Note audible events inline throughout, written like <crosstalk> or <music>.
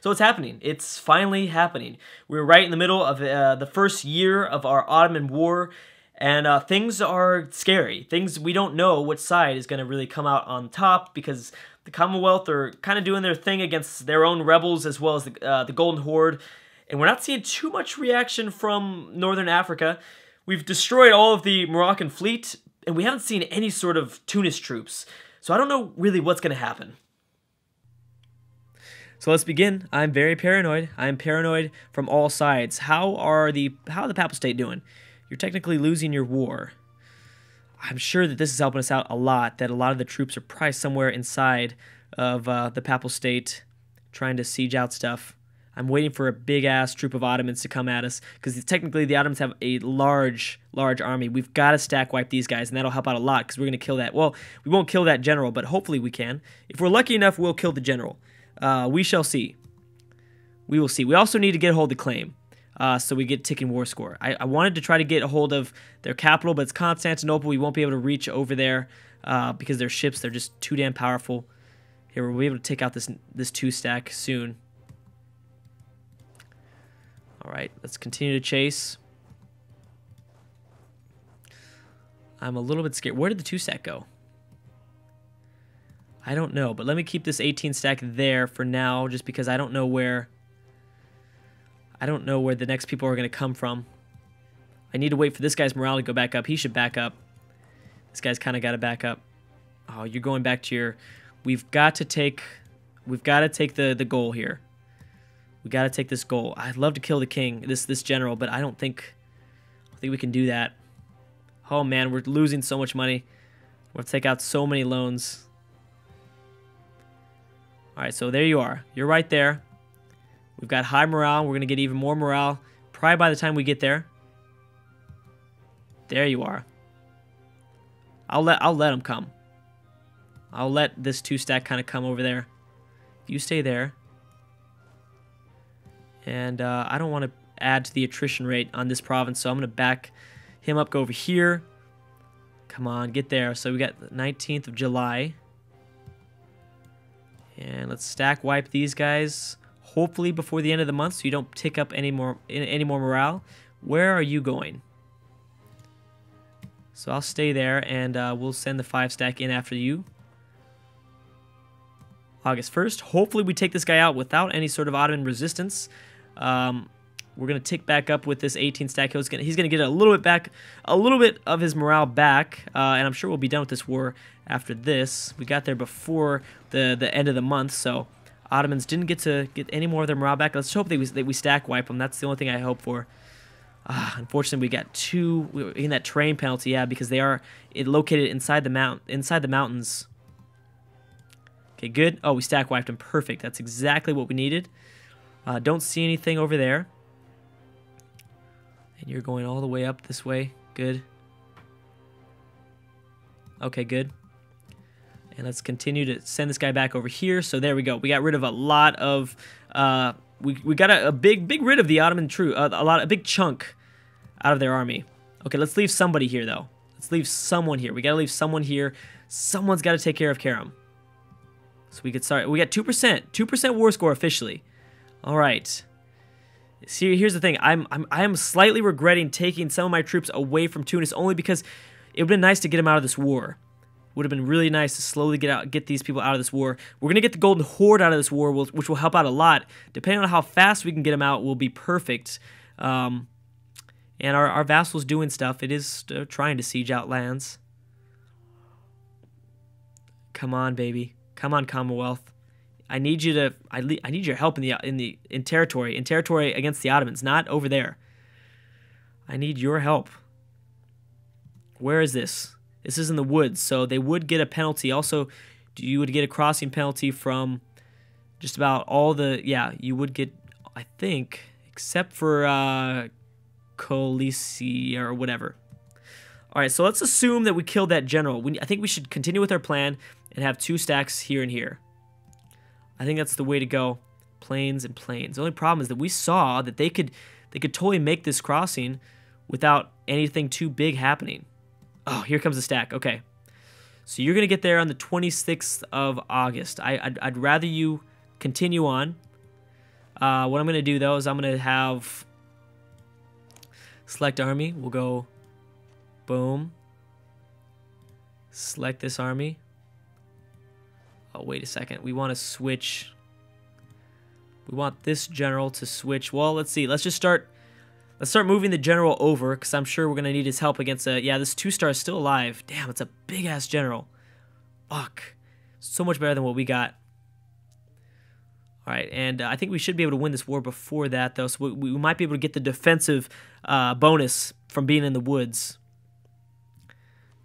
So it's happening. It's finally happening. We're right in the middle of uh, the first year of our Ottoman War, and uh, things are scary. Things we don't know which side is going to really come out on top because the Commonwealth are kind of doing their thing against their own rebels as well as the, uh, the Golden Horde, and we're not seeing too much reaction from Northern Africa. We've destroyed all of the Moroccan fleet, and we haven't seen any sort of Tunis troops. So I don't know really what's going to happen. So let's begin. I'm very paranoid. I'm paranoid from all sides. How are the how the Papal State doing? You're technically losing your war. I'm sure that this is helping us out a lot. That a lot of the troops are probably somewhere inside of uh, the Papal State, trying to siege out stuff. I'm waiting for a big ass troop of Ottomans to come at us because technically the Ottomans have a large, large army. We've got to stack wipe these guys, and that'll help out a lot because we're going to kill that. Well, we won't kill that general, but hopefully we can. If we're lucky enough, we'll kill the general. Uh, we shall see. We will see. We also need to get a hold of the claim. Uh, so we get ticking war score. I, I, wanted to try to get a hold of their capital, but it's Constantinople. We won't be able to reach over there uh, because their ships they're just too damn powerful. Here we'll be able to take out this this two stack soon. All right, let's continue to chase. I'm a little bit scared. Where did the two stack go? I don't know, but let me keep this 18 stack there for now, just because I don't know where I don't know where the next people are going to come from. I need to wait for this guy's morale to go back up. He should back up. This guy's kind of got to back up. Oh, you're going back to your... We've got to take... We've got to take the, the goal here. We got to take this goal. I'd love to kill the king, this this general, but I don't think... I think we can do that. Oh, man, we're losing so much money. We'll take out so many loans. All right, so there you are. You're right there. We've got high morale. We're going to get even more morale probably by the time we get there. There you are. I'll let I'll let them come. I'll let this two stack kind of come over there. You stay there. And uh, I don't want to add to the attrition rate on this province, so I'm going to back him up, go over here. Come on, get there. So we got 19th of July. And let's stack wipe these guys hopefully before the end of the month so you don't tick up any more any more morale. Where are you going? So I'll stay there and uh, we'll send the five stack in after you. August 1st. Hopefully we take this guy out without any sort of Ottoman resistance. Um, we're going to tick back up with this 18 stack. He's going to get a little bit back, a little bit of his morale back, uh, and I'm sure we'll be done with this war after this. We got there before the, the end of the month, so Ottomans didn't get to get any more of their morale back. Let's hope that we, that we stack wipe them. That's the only thing I hope for. Uh, unfortunately, we got two in that terrain penalty. Yeah, because they are located inside the mount inside the mountains. Okay, good. Oh, we stack wiped them. Perfect. That's exactly what we needed. Uh, don't see anything over there. And you're going all the way up this way. Good. Okay, good. And let's continue to send this guy back over here. So there we go. We got rid of a lot of... Uh, we, we got a, a big big rid of the Ottoman troop. Uh, a lot, a big chunk out of their army. Okay, let's leave somebody here, though. Let's leave someone here. We got to leave someone here. Someone's got to take care of Karam. So we could start. We got 2%. 2% war score officially. All right. See, here's the thing. I'm, I'm, I am slightly regretting taking some of my troops away from Tunis only because it would have been nice to get them out of this war. Would have been really nice to slowly get out, get these people out of this war. We're gonna get the Golden Horde out of this war, which will help out a lot. Depending on how fast we can get them out, will be perfect. Um, and our, our vassals doing stuff. It is uh, trying to siege out lands. Come on, baby. Come on, Commonwealth. I need you to. I, I need your help in the in the in territory in territory against the Ottomans, not over there. I need your help. Where is this? This is in the woods, so they would get a penalty. Also, you would get a crossing penalty from just about all the. Yeah, you would get. I think, except for uh, Colisi or whatever. All right, so let's assume that we killed that general. We, I think we should continue with our plan and have two stacks here and here. I think that's the way to go. Plains and plains. The only problem is that we saw that they could they could totally make this crossing without anything too big happening. Oh, here comes the stack. Okay. So you're going to get there on the 26th of August. I, I'd, I'd rather you continue on. Uh, what I'm going to do, though, is I'm going to have select army. We'll go boom. Select this army. Oh, wait a second. We want to switch. We want this general to switch. Well, let's see. Let's just start. Let's start moving the general over because I'm sure we're going to need his help against a... Yeah, this two-star is still alive. Damn, it's a big-ass general. Fuck. So much better than what we got. All right, and uh, I think we should be able to win this war before that, though. So we, we might be able to get the defensive uh, bonus from being in the woods.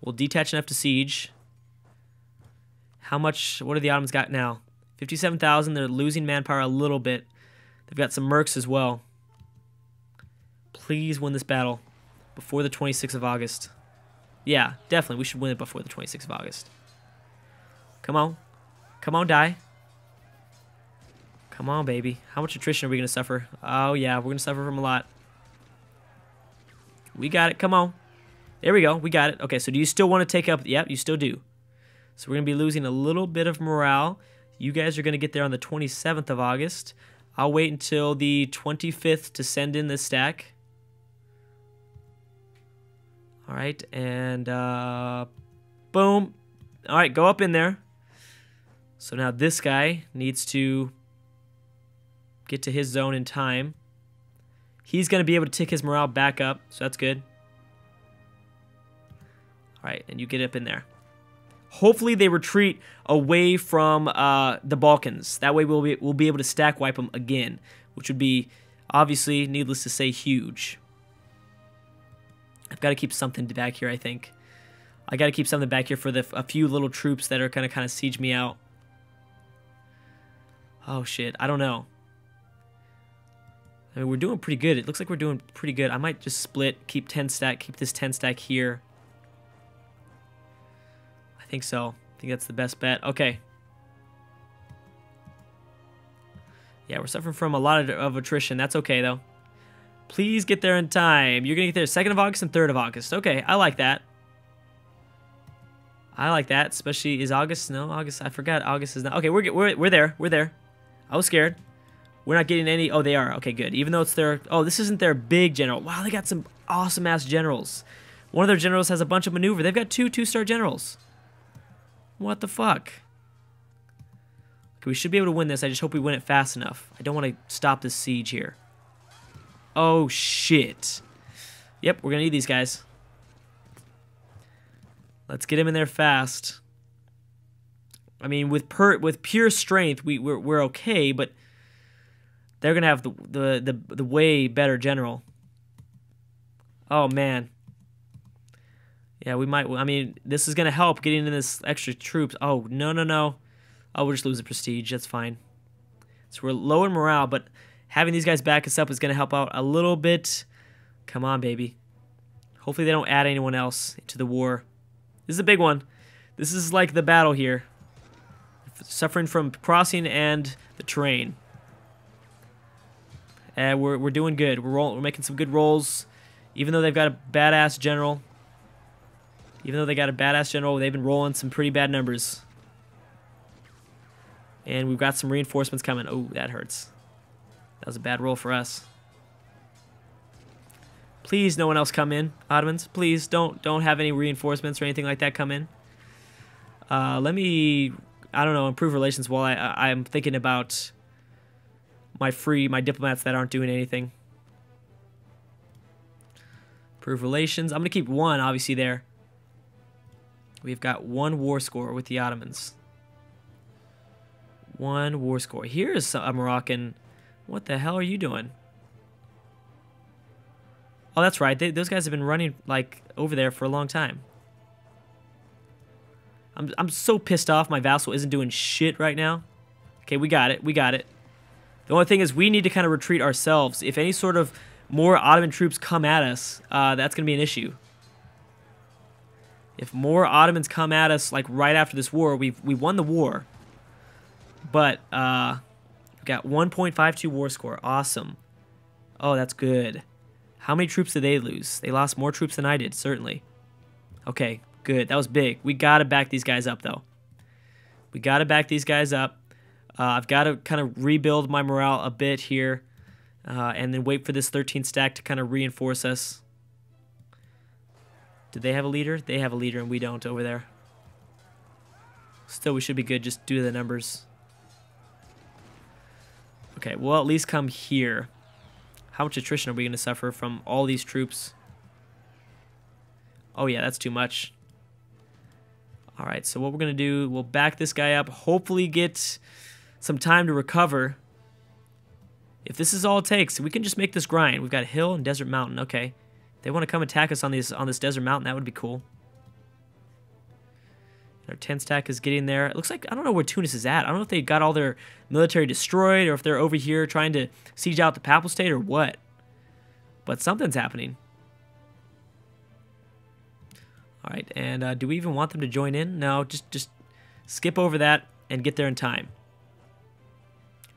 We'll detach enough to siege. How much? What do the Ottomans got now? 57,000. They're losing manpower a little bit. They've got some mercs as well. Please win this battle before the 26th of August. Yeah, definitely. We should win it before the 26th of August. Come on. Come on, die. Come on, baby. How much attrition are we going to suffer? Oh, yeah. We're going to suffer from a lot. We got it. Come on. There we go. We got it. Okay, so do you still want to take up... Yep, you still do. So we're going to be losing a little bit of morale. You guys are going to get there on the 27th of August. I'll wait until the 25th to send in this stack. All right, and uh, boom. All right, go up in there. So now this guy needs to get to his zone in time. He's going to be able to tick his morale back up, so that's good. All right, and you get up in there. Hopefully they retreat away from uh, the Balkans. That way we'll be, we'll be able to stack wipe them again, which would be, obviously, needless to say, huge. I've got to keep something back here, I think. I got to keep something back here for the a few little troops that are going to kind of siege me out. Oh, shit. I don't know. I mean, we're doing pretty good. It looks like we're doing pretty good. I might just split, keep 10 stack, keep this 10 stack here think so. I think that's the best bet. Okay. Yeah, we're suffering from a lot of, of attrition. That's okay, though. Please get there in time. You're going to get there 2nd of August and 3rd of August. Okay, I like that. I like that, especially is August. No, August. I forgot. August is not. Okay, we're we're we're there. We're there. I was scared. We're not getting any. Oh, they are. Okay, good. Even though it's their. Oh, this isn't their big general. Wow, they got some awesome ass generals. One of their generals has a bunch of maneuver. They've got two two star generals. What the fuck? Okay, we should be able to win this. I just hope we win it fast enough. I don't want to stop this siege here. Oh, shit. Yep, we're going to need these guys. Let's get him in there fast. I mean, with per with pure strength, we we're, we're okay, but they're gonna have the, the the the way better general. Oh man, yeah, we might. I mean, this is going to help getting in this extra troops. Oh, no, no, no. Oh, we'll just lose the prestige. That's fine. So we're low in morale, but having these guys back us up is going to help out a little bit. Come on, baby. Hopefully they don't add anyone else to the war. This is a big one. This is like the battle here. Suffering from crossing and the terrain. And we're, we're doing good. We're, roll, we're making some good rolls. Even though they've got a badass general, even though they got a badass general, they've been rolling some pretty bad numbers. And we've got some reinforcements coming. Oh, that hurts. That was a bad roll for us. Please, no one else come in, Ottomans. Please, don't don't have any reinforcements or anything like that come in. Uh, let me, I don't know, improve relations while I, I I'm thinking about my free my diplomats that aren't doing anything. Improve relations. I'm gonna keep one obviously there. We've got one war score with the Ottomans. One war score. Here's a Moroccan. What the hell are you doing? Oh, that's right. They, those guys have been running, like, over there for a long time. I'm, I'm so pissed off my vassal isn't doing shit right now. Okay, we got it. We got it. The only thing is we need to kind of retreat ourselves. If any sort of more Ottoman troops come at us, uh, that's going to be an issue. If more Ottomans come at us like right after this war, we've we won the war. But uh, we got 1.52 war score. Awesome. Oh, that's good. How many troops did they lose? They lost more troops than I did, certainly. Okay, good. That was big. We got to back these guys up, though. We got to back these guys up. Uh, I've got to kind of rebuild my morale a bit here uh, and then wait for this 13 stack to kind of reinforce us. Do they have a leader? They have a leader and we don't over there. Still, we should be good just due to the numbers. Okay, we'll at least come here. How much attrition are we going to suffer from all these troops? Oh yeah, that's too much. All right, so what we're going to do, we'll back this guy up, hopefully get some time to recover. If this is all it takes, we can just make this grind. We've got a hill and desert mountain. Okay. They want to come attack us on these on this desert mountain. That would be cool. Our 10 stack is getting there. It looks like, I don't know where Tunis is at. I don't know if they got all their military destroyed or if they're over here trying to siege out the Papal State or what. But something's happening. All right, and uh, do we even want them to join in? No, just just skip over that and get there in time.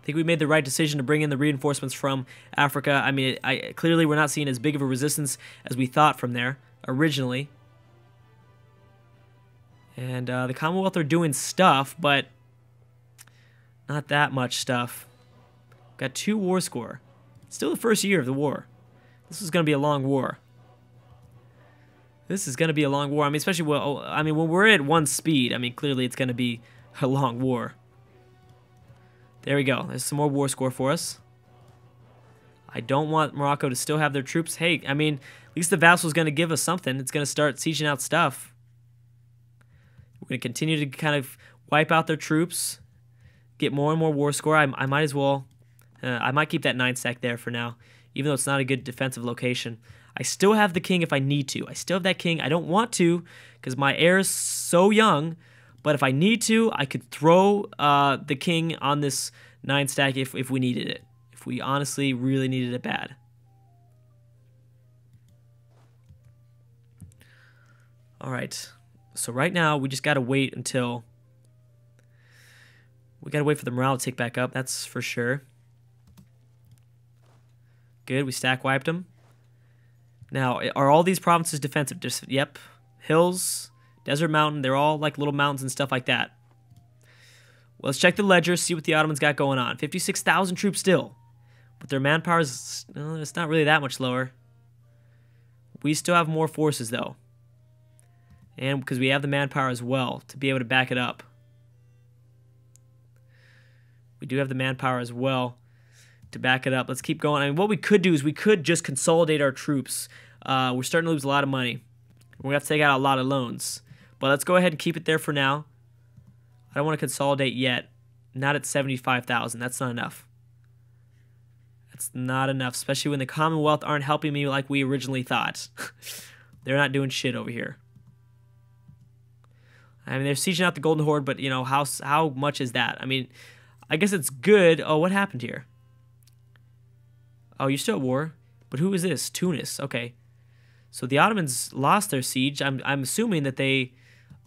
I think we made the right decision to bring in the reinforcements from Africa. I mean, I, clearly we're not seeing as big of a resistance as we thought from there originally. And uh, the Commonwealth are doing stuff, but not that much stuff. Got two war score. Still the first year of the war. This is going to be a long war. This is going to be a long war. I mean, especially well, I mean, when we're at one speed, I mean, clearly it's going to be a long war. There we go. There's some more war score for us. I don't want Morocco to still have their troops. Hey, I mean, at least the vassal's going to give us something. It's going to start sieging out stuff. We're going to continue to kind of wipe out their troops, get more and more war score. I, I might as well, uh, I might keep that 9 stack there for now, even though it's not a good defensive location. I still have the king if I need to. I still have that king. I don't want to because my heir is so young, but if I need to, I could throw uh, the king on this 9 stack if, if we needed it. If we honestly really needed it bad. All right. So right now, we just got to wait until... We got to wait for the morale to tick back up, that's for sure. Good, we stack wiped them. Now, are all these provinces defensive? Just, yep. Hills, Desert Mountain, they're all like little mountains and stuff like that. Well, let's check the ledger, see what the Ottomans got going on. 56,000 troops still. But their manpower is, well, it's not really that much lower. We still have more forces, though and because we have the manpower as well to be able to back it up. We do have the manpower as well to back it up. Let's keep going. I mean, what we could do is we could just consolidate our troops. Uh, we're starting to lose a lot of money. We're going to have to take out a lot of loans. But let's go ahead and keep it there for now. I don't want to consolidate yet. Not at 75,000. That's not enough. That's not enough, especially when the Commonwealth aren't helping me like we originally thought. <laughs> They're not doing shit over here. I mean, they're sieging out the Golden Horde, but you know how how much is that? I mean, I guess it's good. Oh, what happened here? Oh, you're still at war, but who is this? Tunis. Okay, so the Ottomans lost their siege. I'm I'm assuming that they.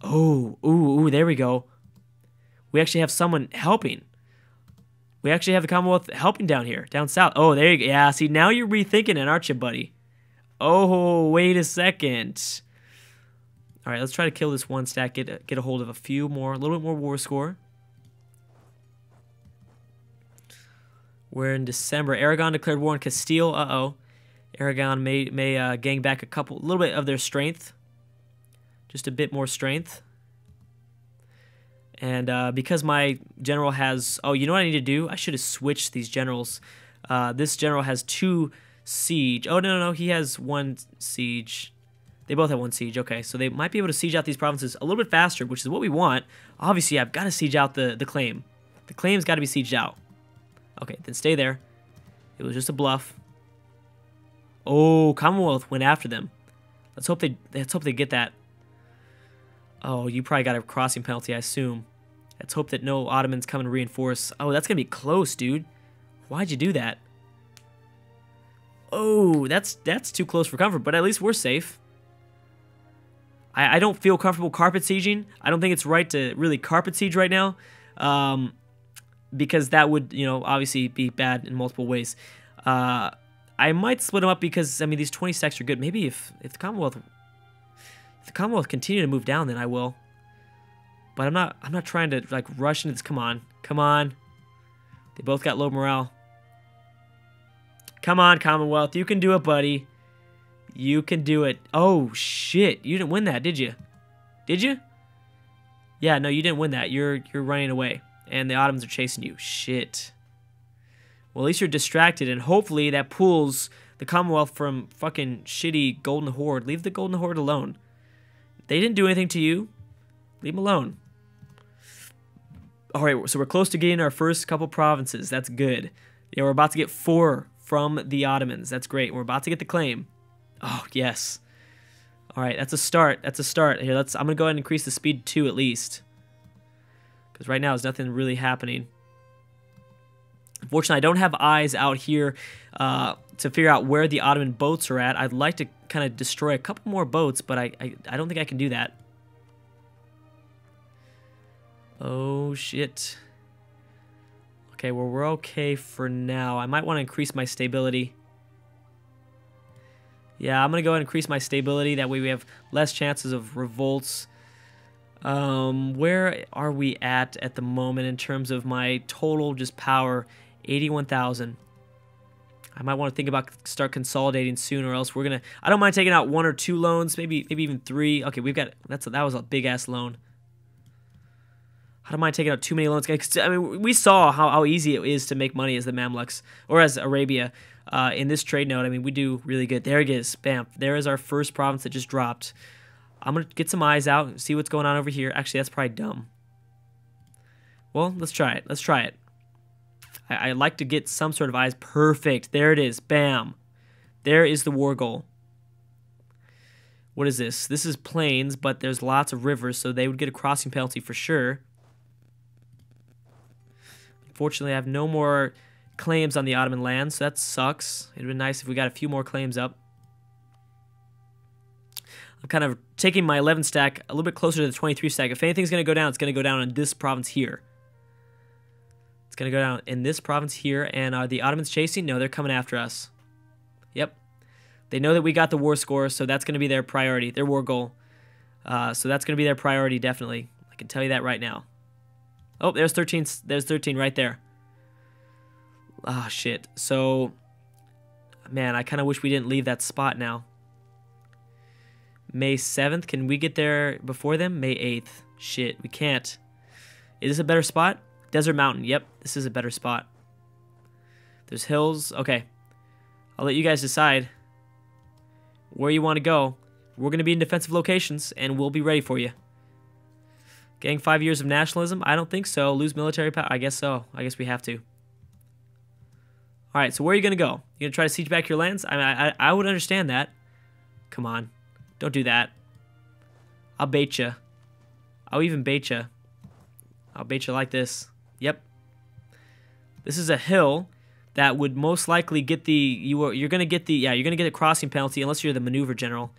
Oh, ooh, ooh, there we go. We actually have someone helping. We actually have the Commonwealth helping down here, down south. Oh, there you go. Yeah, see, now you're rethinking it, aren't you, buddy? Oh, wait a second. All right, let's try to kill this one stack, get a, get a hold of a few more, a little bit more war score. We're in December. Aragon declared war on Castile. Uh-oh. Aragon may, may uh, gang back a couple, a little bit of their strength. Just a bit more strength. And uh, because my general has... Oh, you know what I need to do? I should have switched these generals. Uh, this general has two siege. Oh, no, no, no. He has one siege. They both have one siege. Okay, so they might be able to siege out these provinces a little bit faster, which is what we want. Obviously, I've got to siege out the, the claim. The claim's got to be sieged out. Okay, then stay there. It was just a bluff. Oh, Commonwealth went after them. Let's hope they let's hope they get that. Oh, you probably got a crossing penalty, I assume. Let's hope that no Ottomans come and reinforce. Oh, that's gonna be close, dude. Why'd you do that? Oh, that's that's too close for comfort, but at least we're safe. I, I don't feel comfortable carpet sieging. I don't think it's right to really carpet siege right now, um, because that would you know obviously be bad in multiple ways. Uh, I might split them up because I mean these 20 stacks are good. Maybe if if the Commonwealth the Commonwealth continue to move down, then I will. But I'm not I'm not trying to like rush into this. Come on, come on. They both got low morale. Come on, Commonwealth. You can do it, buddy. You can do it. Oh, shit. You didn't win that, did you? Did you? Yeah, no, you didn't win that. You're you're running away. And the Ottomans are chasing you. Shit. Well, at least you're distracted, and hopefully that pulls the Commonwealth from fucking shitty Golden Horde. Leave the Golden Horde alone. They didn't do anything to you. Leave them alone. All right, so we're close to getting our first couple provinces. That's good. Yeah, we're about to get four from the Ottomans. That's great. We're about to get the claim. Oh, yes. All right, that's a start. That's a start. Here, let's. I'm gonna go ahead and increase the speed to two at least, because right now there's nothing really happening. Unfortunately, I don't have eyes out here uh, to figure out where the Ottoman boats are at. I'd like to kind of destroy a couple more boats, but I, I, I don't think I can do that. Oh, shit. Okay, well, we're okay for now. I might want to increase my stability. Yeah, I'm going to go and increase my stability. That way we have less chances of revolts. Um, where are we at at the moment in terms of my total just power? 81,000. I might want to think about start consolidating soon, or else we're gonna. I don't mind taking out one or two loans, maybe maybe even three. Okay, we've got that's a, that was a big ass loan. I don't mind taking out too many loans. I mean, we saw how, how easy it is to make money as the Mamluks or as Arabia uh, in this trade node. I mean, we do really good. There it is. Bam. There is our first province that just dropped. I'm going to get some eyes out and see what's going on over here. Actually, that's probably dumb. Well, let's try it. Let's try it. I, I like to get some sort of eyes. Perfect. There it is. Bam. There is the war goal. What is this? This is plains, but there's lots of rivers, so they would get a crossing penalty for sure. Unfortunately, I have no more claims on the Ottoman land, so that sucks. It'd been nice if we got a few more claims up. I'm kind of taking my 11 stack a little bit closer to the 23 stack. If anything's going to go down, it's going to go down in this province here. It's going to go down in this province here. And are the Ottomans chasing? No, they're coming after us. Yep. They know that we got the war score, so that's going to be their priority, their war goal. Uh, so that's going to be their priority, definitely. I can tell you that right now. Oh, there's 13. There's 13 right there. Ah, oh, shit. So, man, I kind of wish we didn't leave that spot now. May 7th. Can we get there before them? May 8th. Shit, we can't. Is this a better spot? Desert Mountain. Yep, this is a better spot. There's hills. Okay. I'll let you guys decide where you want to go. We're going to be in defensive locations, and we'll be ready for you. Getting five years of nationalism? I don't think so. Lose military power? I guess so. I guess we have to. All right, so where are you going to go? You going to try to siege back your lands? I, mean, I, I would understand that. Come on. Don't do that. I'll bait you. I'll even bait you. I'll bait you like this. Yep. This is a hill that would most likely get the you are you're gonna get the yeah you're gonna get a crossing penalty unless you're the maneuver general.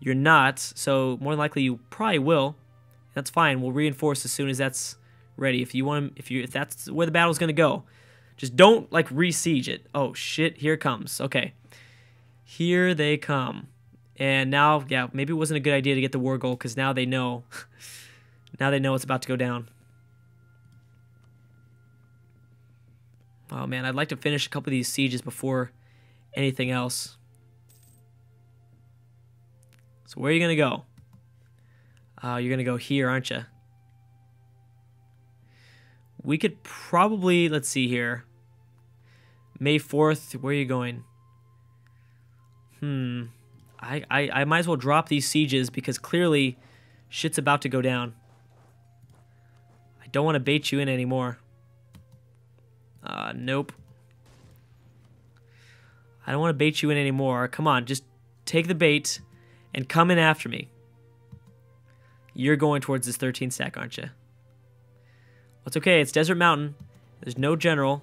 You're not, so more likely you probably will. That's fine. We'll reinforce as soon as that's ready. If you want, if you if that's where the battle's gonna go, just don't like re-siege it. Oh shit! Here comes. Okay, here they come. And now, yeah, maybe it wasn't a good idea to get the war goal because now they know. <laughs> now they know it's about to go down. Oh man, I'd like to finish a couple of these sieges before anything else. So where are you gonna go? Uh, you're going to go here, aren't you? We could probably, let's see here. May 4th, where are you going? Hmm. I, I, I might as well drop these sieges because clearly shit's about to go down. I don't want to bait you in anymore. Uh, nope. I don't want to bait you in anymore. Come on, just take the bait and come in after me. You're going towards this 13 stack, aren't you? It's okay. It's Desert Mountain. There's no general.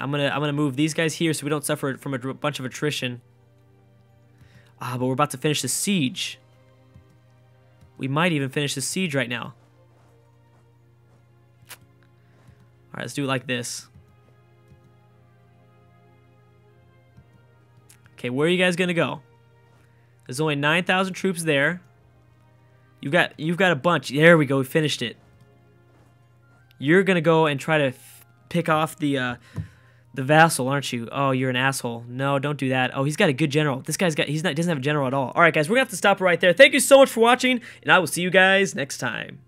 I'm gonna I'm gonna move these guys here so we don't suffer from a bunch of attrition. Ah, but we're about to finish the siege. We might even finish the siege right now. All right, let's do it like this. Okay, where are you guys gonna go? There's only 9,000 troops there. You've got you've got a bunch. There we go. We finished it. You're gonna go and try to pick off the uh, the vassal, aren't you? Oh, you're an asshole. No, don't do that. Oh, he's got a good general. This guy's got he's not doesn't have a general at all. All right, guys, we're gonna have to stop right there. Thank you so much for watching, and I will see you guys next time.